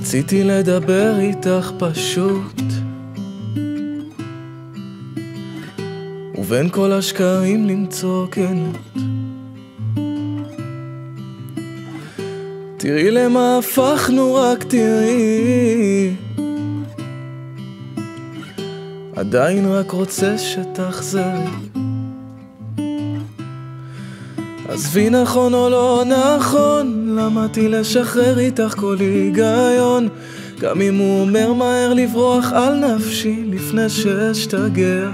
רציתי לדבר איתך פשוט. ובין כל השקעים למצוא כנות. תראי למה הפכנו רק תראי. עדיין רק רוצה שתחזרי עזבי נכון או לא נכון, למדתי לשחרר איתך כל היגיון. גם אם הוא אומר מהר לברוח על נפשי לפני שאשתגע.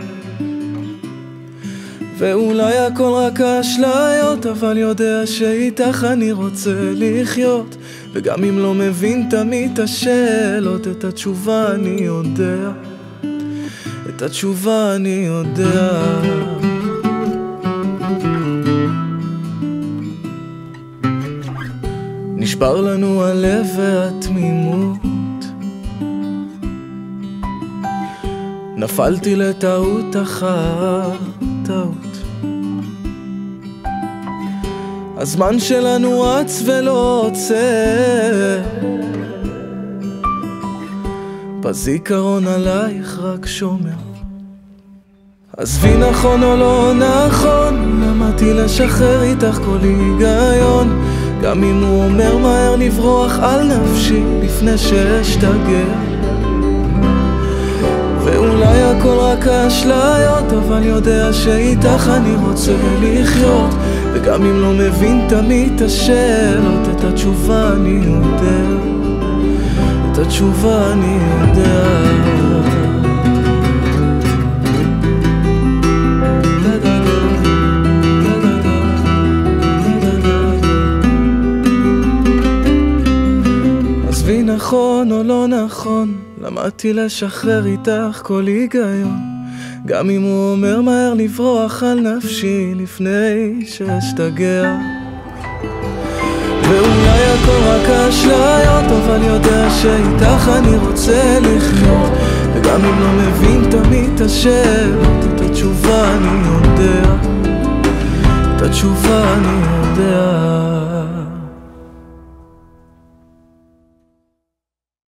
ואולי הכל רק אשליות, אבל יודע שאיתך אני רוצה לחיות. וגם אם לא מבין תמיד את השאלות, את התשובה אני יודע. את התשובה אני יודע נשבר לנו הלב והתמימות. נפלתי לטעות אחר טעות. הזמן שלנו רץ ולא עוצר. בזיכרון עלייך רק שומר. עזבי נכון או לא נכון, למדתי לשחרר איתך כל היגיון גם אם הוא אומר מהר לברוח על נפשי לפני שאשתגע. ואולי הכל רק אשליות, אבל יודע שאיתך אני רוצה לחיות. וגם אם לא מבין תמיד את השאלות, את התשובה אני יודע. את התשובה אני יודע נכון או לא נכון, למדתי לשחרר איתך כל היגיון. גם אם הוא אומר מהר לברוח על נפשי לפני שאשתגע. ואולי הכל רק אשליות, אבל יודע שאיתך אני רוצה לחיות. וגם אם לא מבין תמיד את השאלות, את התשובה אני יודע. את התשובה אני יודע